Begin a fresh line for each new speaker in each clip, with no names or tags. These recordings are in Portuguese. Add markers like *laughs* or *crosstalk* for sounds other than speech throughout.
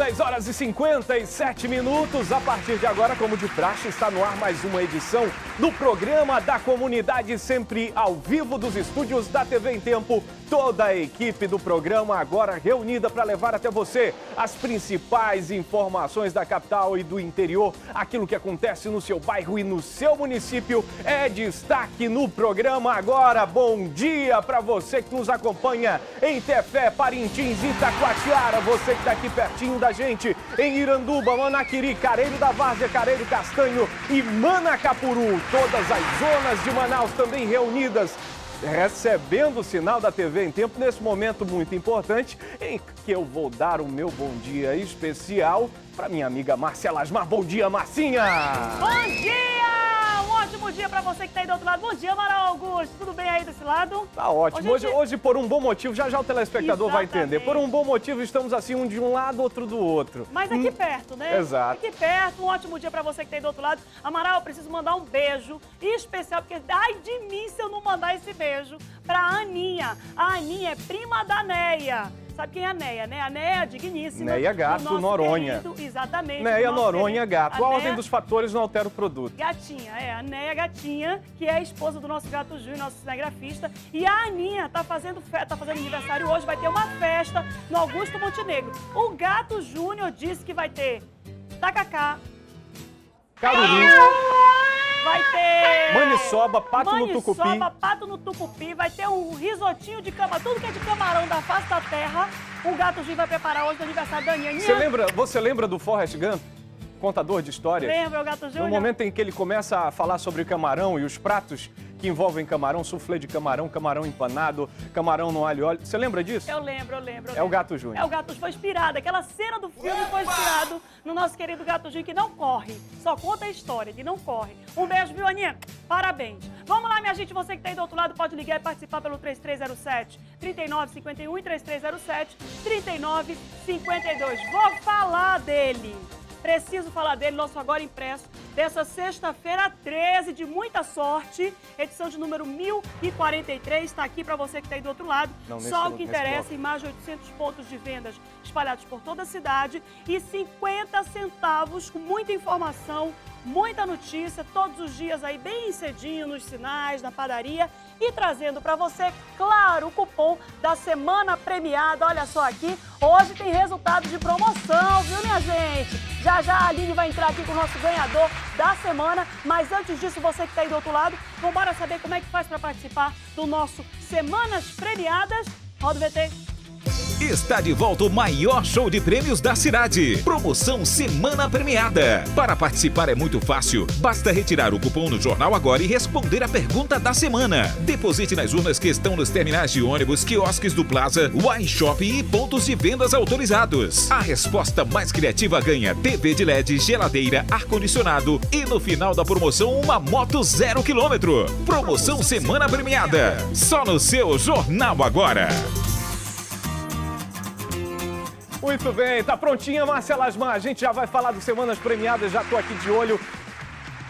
Muito bem, são 10 horas e 57 minutos. A partir de agora, como de praxe, está no ar mais uma edição do programa da comunidade, sempre ao vivo dos estúdios da TV em Tempo. Toda a equipe do programa agora reunida para levar até você as principais informações da capital e do interior. Aquilo que acontece no seu bairro e no seu município é destaque no programa agora. Bom dia para você que nos acompanha em Tefé, Parintins, Itacoatiara, você que está aqui pertinho da gente em Iranduba, Manaquiri, Careiro da Várzea, Careiro Castanho e Manacapuru. Todas as zonas de Manaus também reunidas recebendo o sinal da TV em tempo nesse momento muito importante em que eu vou dar o meu bom dia especial para minha amiga Márcia Lasmar. Bom dia, Marcinha!
Bom dia! Ótimo dia para você que está aí do outro lado. Bom dia, Amaral Augusto. Tudo bem aí desse lado?
Tá ótimo. Hoje, hoje, hoje por um bom motivo, já já o telespectador
Exatamente.
vai entender. Por um bom motivo, estamos assim, um de um lado, outro do outro.
Mas aqui perto, né?
Exato.
Aqui perto. Um ótimo dia para você que está aí do outro lado. Amaral, eu preciso mandar um beijo especial, porque ai de mim se eu não mandar esse beijo para Aninha. A Aninha é prima da Neia. Sabe quem é a Neia, né? A Neia digníssima.
Neia Gato, Noronha.
querido- exatamente.
Neia Noronha
querido-
Gato. A ordem
Neia
dos fatores não altera o produto.
Gatinha, é, a Neia Gatinha, que é a esposa do nosso gato Júnior, nosso cinegrafista. E a Aninha tá fazendo, fe- tá fazendo aniversário hoje, vai ter uma festa no Augusto Montenegro. O gato Júnior disse que vai ter tacacá,
Caruru,
vai ter...
maniçoba, pato no tucupi.
Maniçoba, pato no tucupi, vai ter um risotinho de camarão, tudo que é de camarão da face da terra. O gato Júnior vai preparar hoje no aniversário da Aninha.
Você lembra, você lembra do Forrest Gump? Contador de histórias?
Lembra o gato Júnior?
No momento em que ele começa a falar sobre o camarão e os pratos que envolvem camarão, soufflé de camarão, camarão empanado, camarão no alho e óleo. Você lembra disso?
Eu lembro, eu lembro. eu
É o
lembro.
Gato Júnior.
É o Gato Júnior. Foi inspirado. Aquela cena do filme foi inspirado no nosso querido Gato Júnior, que não corre. Só conta a história, que não corre. Um beijo, viu, Aninha? Parabéns. Vamos lá, minha gente. Você que está aí do outro lado pode ligar e participar pelo 3307 3951 e 3307 3952. Vou falar dele. Preciso falar dele, nosso agora impresso, dessa sexta-feira 13, de muita sorte, edição de número 1043, está aqui para você que está aí do outro lado.
Não,
Só o que interessa, em mais de 800 pontos de vendas espalhados por toda a cidade e 50 centavos com muita informação, muita notícia, todos os dias aí bem cedinho nos sinais, na padaria e trazendo para você, claro, o cupom da semana premiada. Olha só aqui, hoje tem resultado de promoção, viu, minha gente? Já já a Aline vai entrar aqui com o nosso ganhador da semana, mas antes disso, você que está aí do outro lado, vamos saber como é que faz para participar do nosso Semanas Premiadas. Roda o VT.
Está de volta o maior show de prêmios da cidade. Promoção Semana Premiada. Para participar é muito fácil. Basta retirar o cupom no Jornal Agora e responder a pergunta da semana. Deposite nas urnas que estão nos terminais de ônibus, quiosques do Plaza, Y Shop e pontos de vendas autorizados. A resposta mais criativa ganha TV de LED, geladeira, ar-condicionado e no final da promoção uma moto zero quilômetro. Promoção Semana Premiada. Só no seu Jornal Agora.
Muito bem, tá prontinha, Márcia Lasmar. A gente já vai falar dos Semanas Premiadas, já tô aqui de olho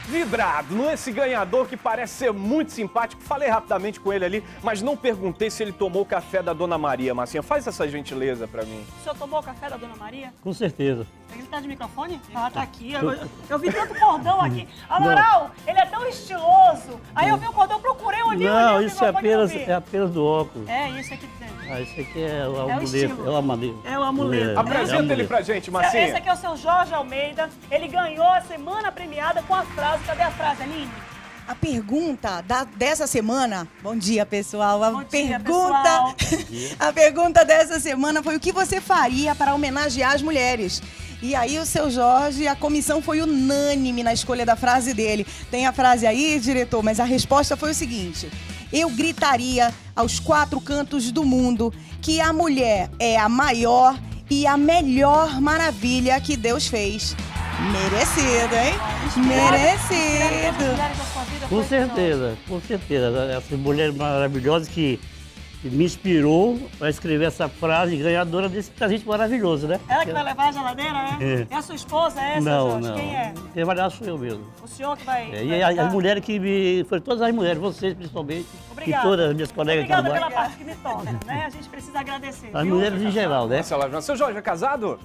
vidrado nesse ganhador que parece ser muito simpático. Falei rapidamente com ele ali, mas não perguntei se ele tomou o café da Dona Maria, Marcinha. Faz essa gentileza pra mim.
O senhor tomou o café da Dona Maria?
Com certeza.
Ele tá de microfone? Ah, tá aqui. Eu, eu vi tanto cordão aqui. *laughs* Amaral, ele é tão estiloso. Aí eu vi o cordão, procurei, olhei,
Não,
olhei o
isso é apenas, é apenas do óculos.
É, isso aqui tem.
Ah, isso aqui é o
o
amuleto.
estilo.
É o amuleto.
É o amuleto.
É,
Apresenta
é o
ele
amuleto.
pra gente,
Esse
Marcinha.
aqui é o seu Jorge Almeida. Ele ganhou a semana premiada com a frase. Cadê a frase, Aline?
A pergunta da- dessa semana. Bom dia, pessoal. A
Bom dia,
pergunta.
pessoal. *laughs*
a pergunta dessa semana foi o que você faria para homenagear as mulheres? E aí o seu Jorge, a comissão foi unânime na escolha da frase dele. Tem a frase aí, diretor, mas a resposta foi o seguinte: eu gritaria aos quatro cantos do mundo que a mulher é a maior e a melhor maravilha que Deus fez. Merecido, hein? Merecido.
Com certeza, com certeza. Essas mulheres maravilhosas que me inspirou para escrever essa frase ganhadora desse presente maravilhoso, né?
Ela que vai levar a geladeira, né?
É.
É a sua esposa, é, seu
Não,
Jorge?
não.
Quem é?
Quem vai dar sou eu mesmo.
O senhor que vai.
É, e
vai
as, mulheres que me. Foram todas as mulheres, vocês principalmente.
Obrigada.
E todas as minhas colegas
Obrigada
trabalho.
pela parte que me toca, né? A gente precisa agradecer.
As
viu?
mulheres em geral, né?
Asmar. Seu Jorge é casado?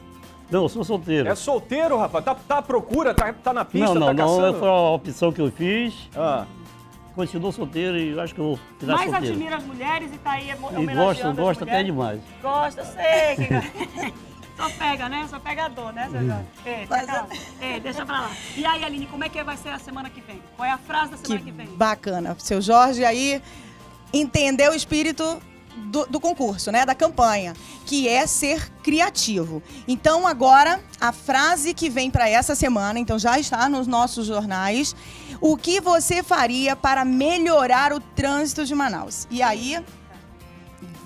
Não, eu sou solteiro.
É solteiro, rapaz? Tá, tá à procura? Tá, tá na pista?
não, não,
tá
não.
caçando?
Foi uma opção que eu fiz.
Ah.
Continuo solteiro e eu acho que eu vou ficar
Mais
solteiro.
admira as mulheres e tá aí emo-
E
homenageando
gosto,
as
gosto até
mulheres.
demais.
Gosta, sei. Que... *laughs* Só pega, né? Só pegador, né, seu Jorge? É,
Mas
fica lá. É, deixa pra lá. E aí, Aline, como é que vai ser a semana que vem? Qual é a frase da
Que
semana que, vem?
bacana. Seu Jorge aí entendeu o espírito do, do concurso, né? Da campanha, que é ser criativo. Então agora a frase que vem para essa semana, então já está nos nossos jornais. O que você faria para melhorar o trânsito de Manaus? E aí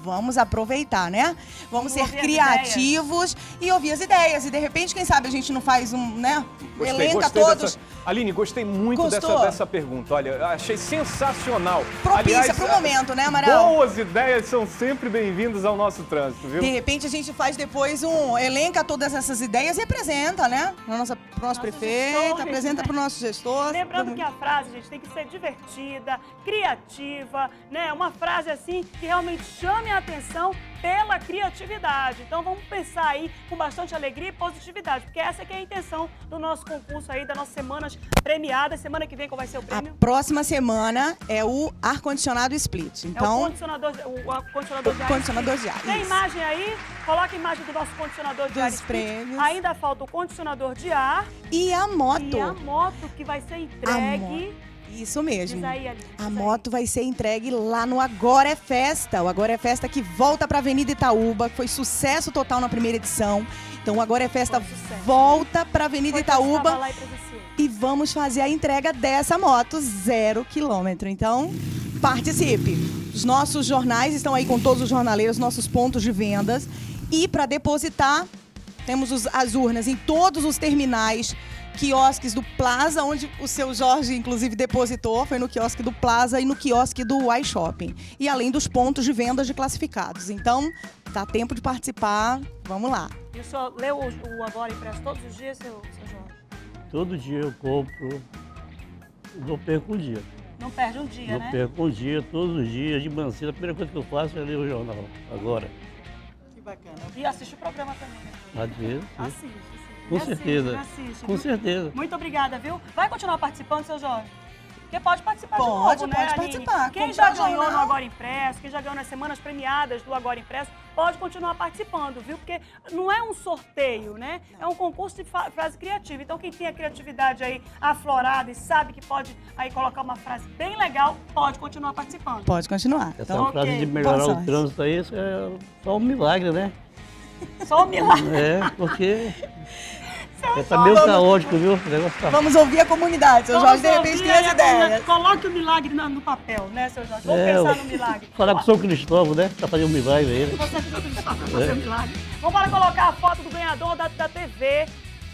vamos aproveitar, né? Vamos
Vamos
ser criativos e ouvir as ideias. E de repente, quem sabe a gente não faz um, né?
Gostei,
Elenca
gostei
todos.
dessa... Aline, gostei muito dessa,
Gostou?
dessa pergunta. Olha, achei sensacional.
Propícia
Aliás,
pro momento, né, Amaral?
Boas ideias são sempre bem-vindas ao nosso trânsito, viu?
De repente a gente faz depois um. elenca todas essas ideias e apresenta, né? Pro nosso, pro nosso prefeito, apresenta
né?
pro nosso gestor.
Lembrando que a frase, gente, tem que ser divertida, criativa, né? Uma frase assim que realmente chame a atenção pela criatividade. Então vamos pensar aí com bastante alegria e positividade, porque essa que é a intenção do nosso concurso aí, das nossas semanas premiadas. Semana que vem qual vai ser o
A
prêmio?
próxima semana é o ar-condicionado split.
é o
Então,
condicionador, o, a- condicionador de ar.
condicionador de ar,
Tem
isso.
imagem aí? Coloca a imagem do nosso condicionador de
Dos
ar. split.
prêmios.
Ainda falta o condicionador de ar
e a moto.
e a moto que vai ser entregue.
Isso mesmo.
Aí, Aline,
A moto vai ser entregue lá no Agora é Festa. O Agora é Festa que volta para Avenida Itaúba, que foi sucesso total na primeira edição. Então o Agora é Festa volta para Avenida
Foi
Itaúba.
e
e vamos fazer a entrega dessa moto zero quilômetro. Então, participe. Os nossos jornais estão aí com todos os jornaleiros, nossos pontos de vendas. E para depositar, temos os- as urnas em todos os terminais, quiosques do Plaza, onde o seu Jorge, inclusive, depositou. Foi no quiosque do Plaza e no quiosque do iShopping. E além dos pontos de vendas de classificados. Então, dá tempo de participar. Vamos lá.
E o senhor leu o, o Agora Impresso todos os dias, seu, seu Jorge?
Todo dia eu compro. Não perco um dia.
Não perde um dia,
não
né?
perco um dia, todos os dias, de cedo. A primeira coisa que eu faço é ler o jornal. Agora.
Bacana.
E assiste o programa também, né?
Às vezes.
Assiste, assiste.
Com
assiste,
certeza.
me assiste,
Com
viu?
certeza.
Muito obrigada, viu? Vai continuar participando, seu Jorge? Porque pode participar
Pode,
de novo, né,
pode participar.
Quem
Comprar
já ganhou
jornal.
no Agora Impresso, quem já ganhou nas semanas premiadas do Agora Impresso, pode continuar participando, viu? Porque não é um sorteio, né? É um concurso de frase criativa. Então, quem tem a criatividade aí aflorada e sabe que pode aí colocar uma frase bem legal, pode continuar participando.
Pode continuar.
Essa
Então,
frase
ok.
de melhorar o trânsito aí, isso é só um milagre, né?
Só um milagre.
É, porque. É, tá meio
Vamos-
caótico, viu? O negócio tá.
Vamos ouvir a comunidade. Seu
Vamos
Jorge, de repente, tem as ideias.
Coloque o milagre na- no papel, né, seu Jorge? Vamos
É,
pensar no milagre. *laughs*
Falar com o São Cristóvão, né? Tá fazendo um milagre aí. né?
Você que fazer um milagre. Vamos para colocar a foto do ganhador da, da TV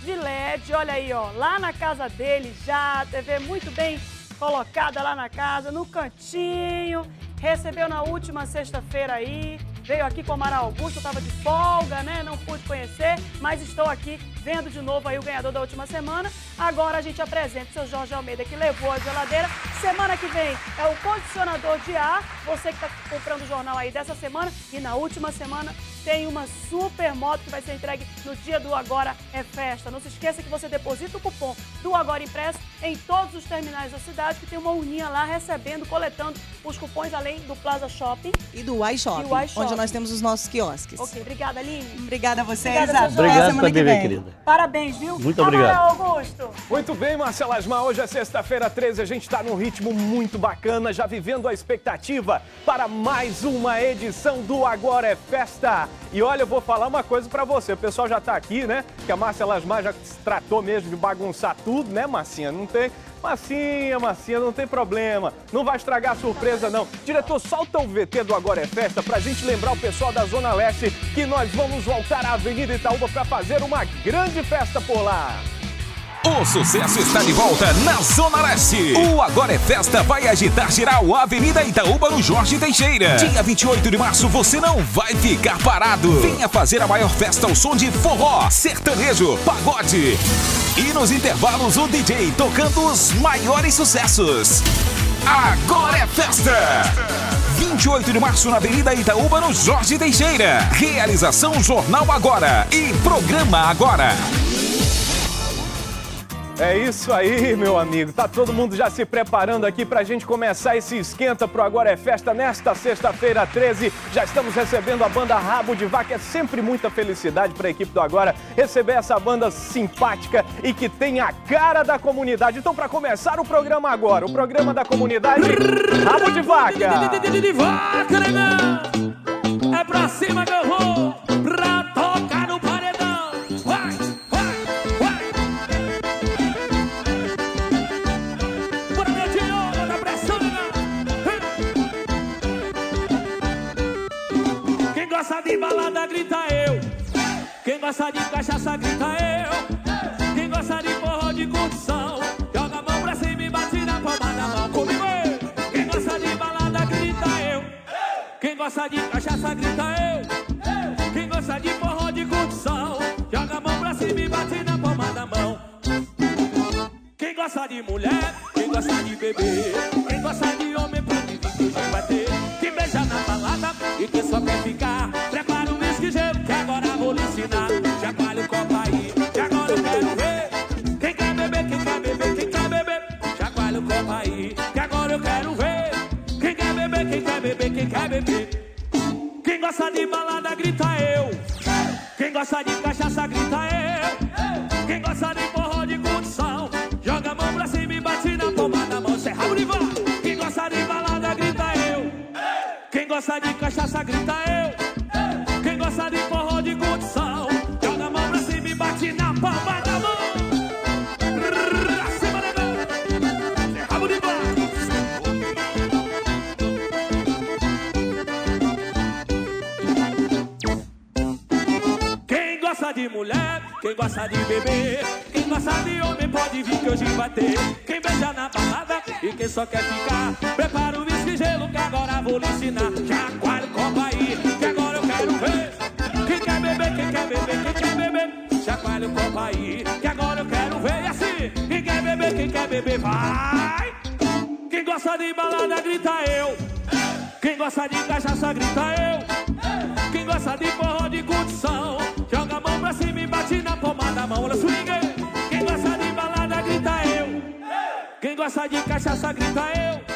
de LED. Olha aí, ó. Lá na casa dele já. A TV muito bem colocada lá na casa, no cantinho. Recebeu na última sexta-feira aí. Veio aqui com o Amaral Augusto, eu de folga, né? Não pude conhecer, mas estou aqui vendo de novo aí o ganhador da última semana. Agora a gente apresenta o seu Jorge Almeida, que levou a geladeira. Semana que vem é o condicionador de ar. Você que está comprando o jornal aí dessa semana. E na última semana tem uma super moto que vai ser entregue no dia do Agora é Festa. Não se esqueça que você deposita o cupom do Agora Impresso em todos os terminais da cidade, que tem uma urninha lá recebendo, coletando os cupons, além do Plaza Shopping.
E do iShopping,
E
onde nós temos os nossos quiosques.
Ok, obrigada, Aline.
Obrigada a vocês.
Obrigada.
Obrigado
semana que
também, minha
vem.
querida.
Parabéns, viu?
Muito obrigado.
Amaral Augusto.
Muito bem, Marcela Asmar. Hoje é sexta-feira 13, a gente está num ritmo muito bacana, já vivendo a expectativa para mais uma edição do Agora é Festa. E olha, eu vou falar uma coisa para você. O pessoal já está aqui, né? Que a Marcela Asmar já se tratou mesmo de bagunçar tudo, né, Marcinha? Não tem. Massinha, Massinha, não tem problema. Não vai estragar a surpresa, não. Diretor, solta o VT do Agora é Festa pra gente lembrar o pessoal da Zona Leste que nós vamos voltar à Avenida Itaúba para fazer uma grande festa por lá.
O sucesso está de volta na Zona Leste. O Agora é Festa vai agitar geral Avenida Itaúba no Jorge Teixeira. Dia 28 de março você não vai ficar parado. Venha fazer a maior festa ao som de forró, sertanejo, pagode. E nos intervalos o DJ tocando os maiores sucessos. Agora é festa! 28 de março na Avenida Itaúba, no Jorge Teixeira. Realização Jornal Agora e Programa Agora.
É isso aí, meu amigo. Tá todo mundo já se preparando aqui pra gente começar esse esquenta pro Agora é Festa nesta sexta-feira 13. Já estamos recebendo a banda Rabo de Vaca. É sempre muita felicidade pra equipe do Agora receber essa banda simpática e que tem a cara da comunidade. Então, pra começar o programa agora, o programa da comunidade Rabo de Vaca.
De vaca, negão! É pra cima que eu vou, gosta de cachaça, grita eu! Quem gosta de forró de curtição, joga a mão pra cima e bate na palma da mão comigo! Quem gosta de balada, grita eu! Quem gosta de cachaça, grita eu! Quem gosta de forró de curtição, joga a mão pra cima e bate na palma da mão! Quem gosta de mulher, quem gosta de bebê, quem gosta de homem vir que hoje vai ter. Quem quer beber. Quem gosta de balada, grita eu. Quem gosta de cachaça, grita eu. Quem gosta de forró de curtição, joga a mão pra cima e bate na palma da mão. É. Quem gosta de balada, grita eu. Quem gosta de cachaça, grita eu. Mulher, quem gosta de beber, quem gosta de homem pode vir que hoje vai ter. Quem beija na balada e quem só quer ficar, prepara o whisky gelo que agora vou lhe ensinar. Chacoalha o copo aí, que agora eu quero ver. Quem quer beber, quem quer beber, quem quer beber, chacoalha o copo aí, que agora eu quero ver. E assim, quem quer beber, quem quer beber, vai. Quem gosta de balada, grita eu. Quem gosta de cachaça, grita eu. Gosta de cachaça, grita eu.